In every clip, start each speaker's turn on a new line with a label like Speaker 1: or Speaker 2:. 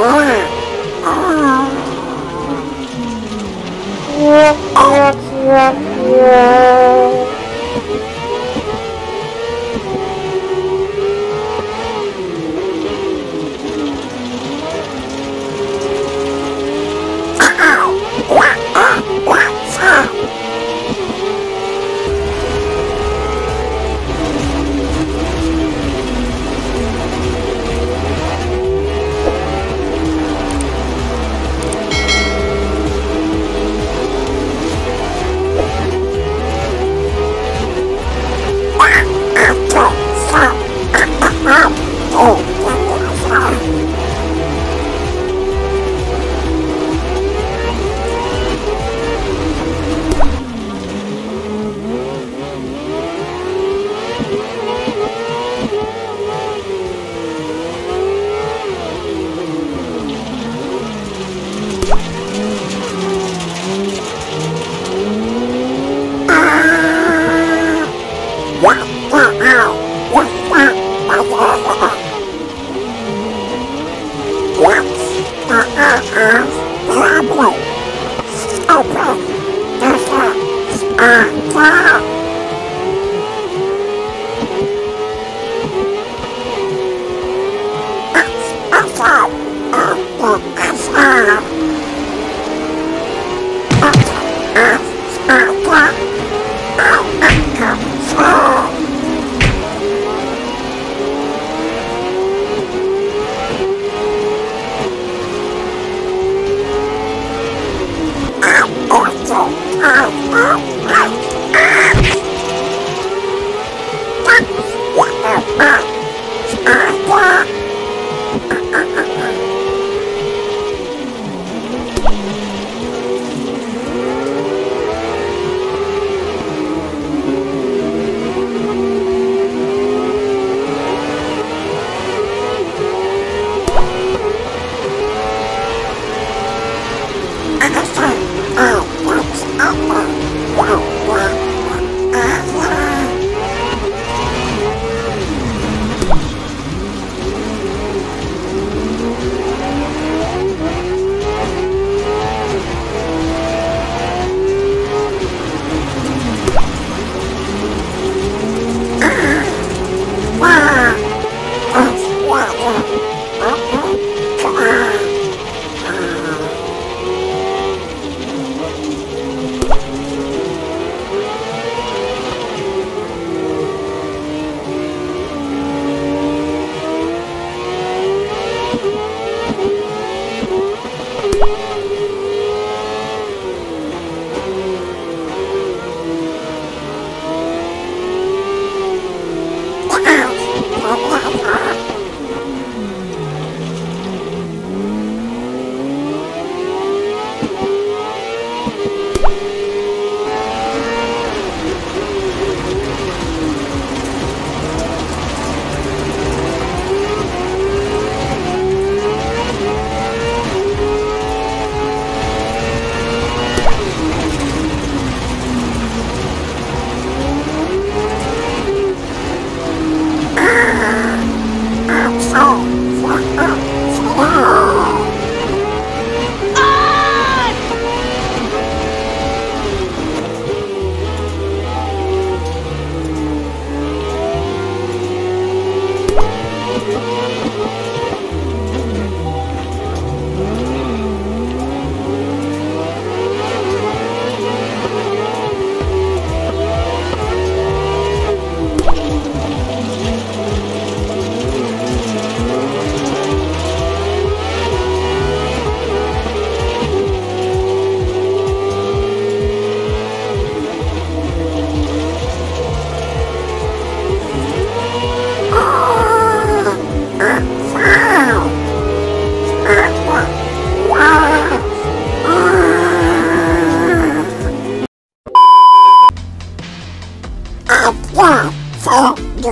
Speaker 1: おい It is lovely. Open the gates again.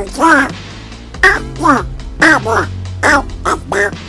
Speaker 1: to draw out the power out of that